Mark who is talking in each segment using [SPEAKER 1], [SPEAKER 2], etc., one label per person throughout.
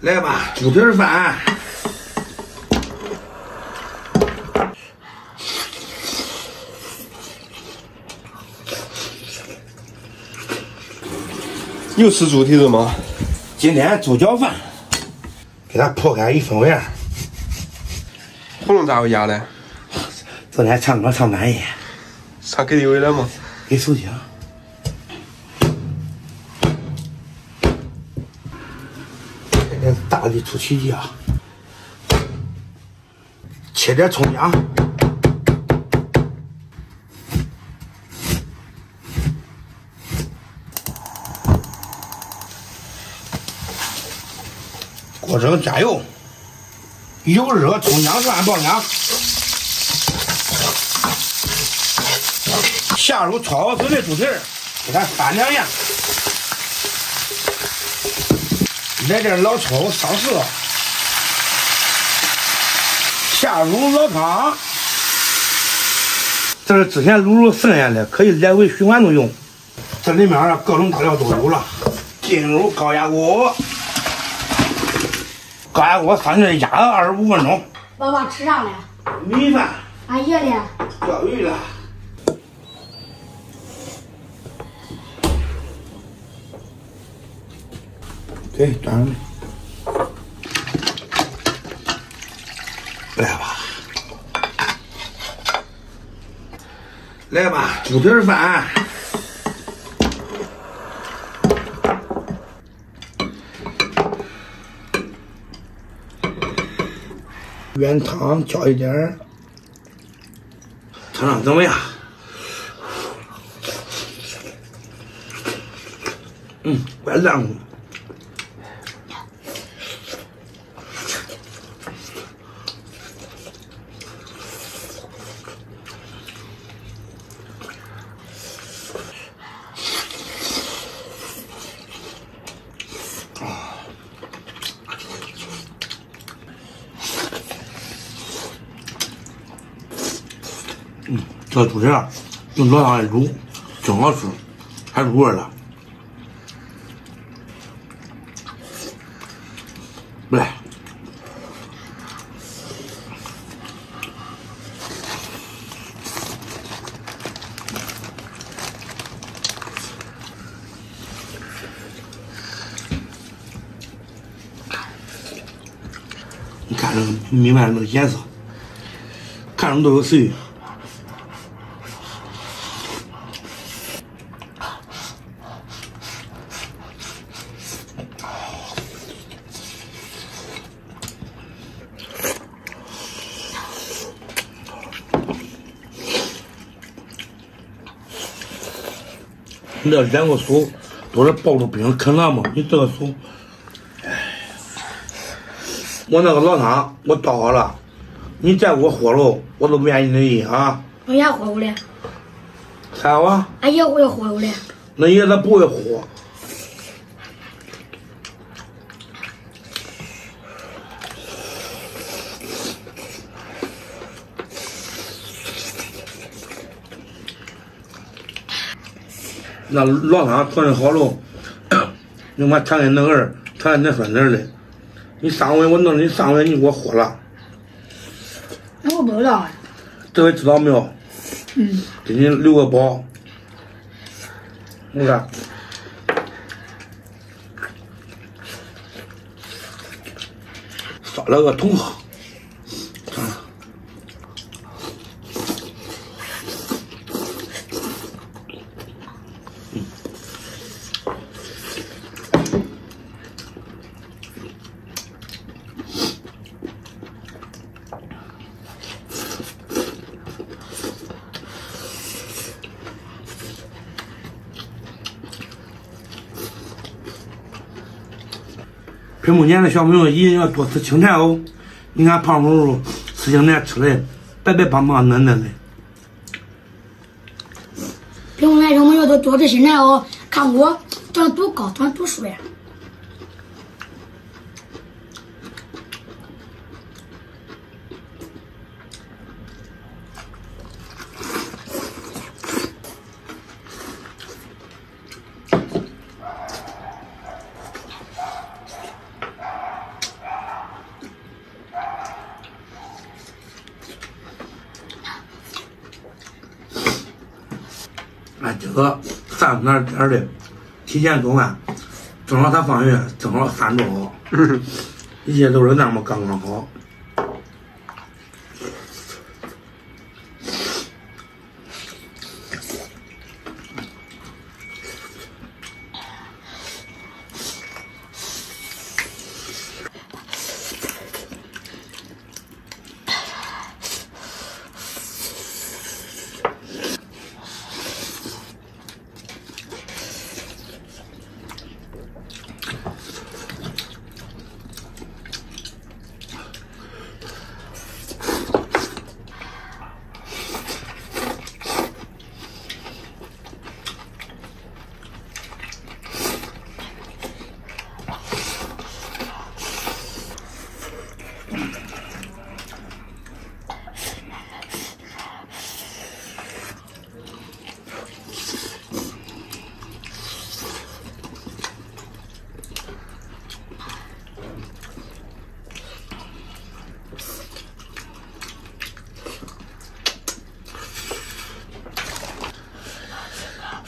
[SPEAKER 1] 来吧，猪蹄儿饭。
[SPEAKER 2] 又吃猪蹄子吗？
[SPEAKER 1] 今天猪脚饭，给它破开一分为二。
[SPEAKER 2] 喉咙咋回家了？
[SPEAKER 1] 昨天唱歌唱半夜，
[SPEAKER 2] 上 KTV 了吗？
[SPEAKER 1] 给手机啊。这个大的出奇迹啊！切点葱姜，锅中加油，油热，葱姜蒜爆香，下入焯好水的猪蹄儿，给它翻两下，来点老抽上色，下入老汤，这是之前卤肉剩下的，可以来回循环着用。这里面啊各种大料都有了，进入高压锅。高压锅上去压了二十五分钟。
[SPEAKER 3] 爸爸吃啥了？
[SPEAKER 1] 米饭。
[SPEAKER 3] 俺爷呢？
[SPEAKER 1] 钓鱼了。对，端上来。来吧，来吧，猪蹄饭。原汤浇一点儿，尝尝怎么样？嗯，怪烂乎。这猪蹄用老汤一卤，真好吃，还入味了。来，你看这个米饭那个颜色，看着都有食欲你这两个手都是抱着冰啃了吗？你这个手，哎，我那个老汤我倒好了，你再给我喝喽，我都不愿意你啊。
[SPEAKER 3] 俺也喝过了，
[SPEAKER 1] 啥话？
[SPEAKER 3] 俺爷我也喝过了。
[SPEAKER 1] 那爷他不会喝。那老汤调整好喽，你把尝给恁儿，尝给恁孙子的。你上回我弄你上回你给我喝了，
[SPEAKER 3] 那我不知道啊。
[SPEAKER 1] 这回知道没有？
[SPEAKER 3] 嗯。
[SPEAKER 1] 给你留个包。你看，烧了个桶屏幕前的小朋友一定要多吃青菜哦。你看胖叔叔吃青菜吃的白白胖胖嫩嫩的。
[SPEAKER 3] 屏幕前小朋友都多吃青菜哦，看我长多高，长多帅。
[SPEAKER 1] 俺今个三点点的提前做饭，正好他放学，正好三桌好，一切都是那么刚刚好。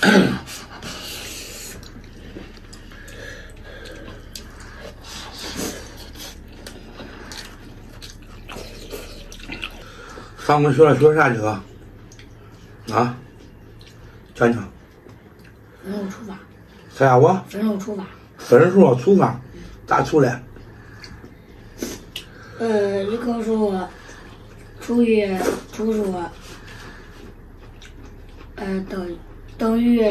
[SPEAKER 1] 上回学了学啥去了？啊？讲讲。
[SPEAKER 3] 分数除法，
[SPEAKER 1] 啥呀？我
[SPEAKER 3] 分数除法。
[SPEAKER 1] 分数除法，咋除嘞？
[SPEAKER 3] 呃，一棵树除以除数，呃，等等于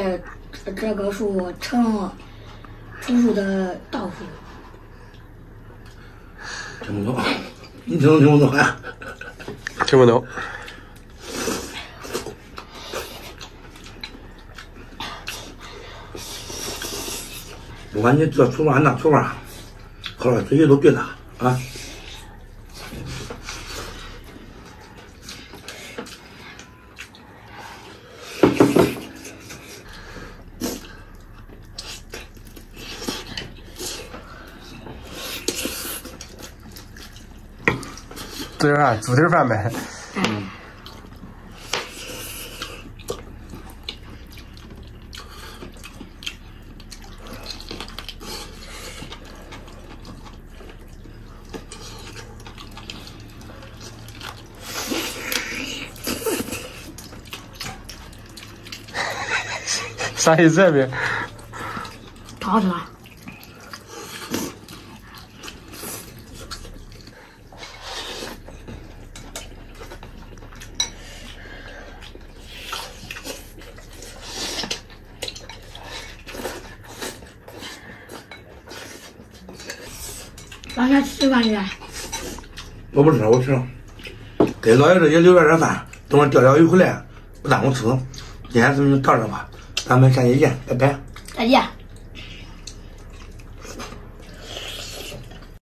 [SPEAKER 3] 这个数乘除数的倒数。
[SPEAKER 1] 听不懂，你听懂听不懂呀？
[SPEAKER 2] 听不懂。
[SPEAKER 1] 不管你这除法那除法，后来自己都对了啊。
[SPEAKER 2] 这点啥？猪蹄饭呗。啥意思啊？别，
[SPEAKER 3] 好吃吗？晚上吃饭去。
[SPEAKER 1] 我不吃，我吃。给老爷子也留点点饭，等会钓钓鱼回来不耽误吃。今天视频就到这吧，咱们下期见，拜拜。
[SPEAKER 3] 再见。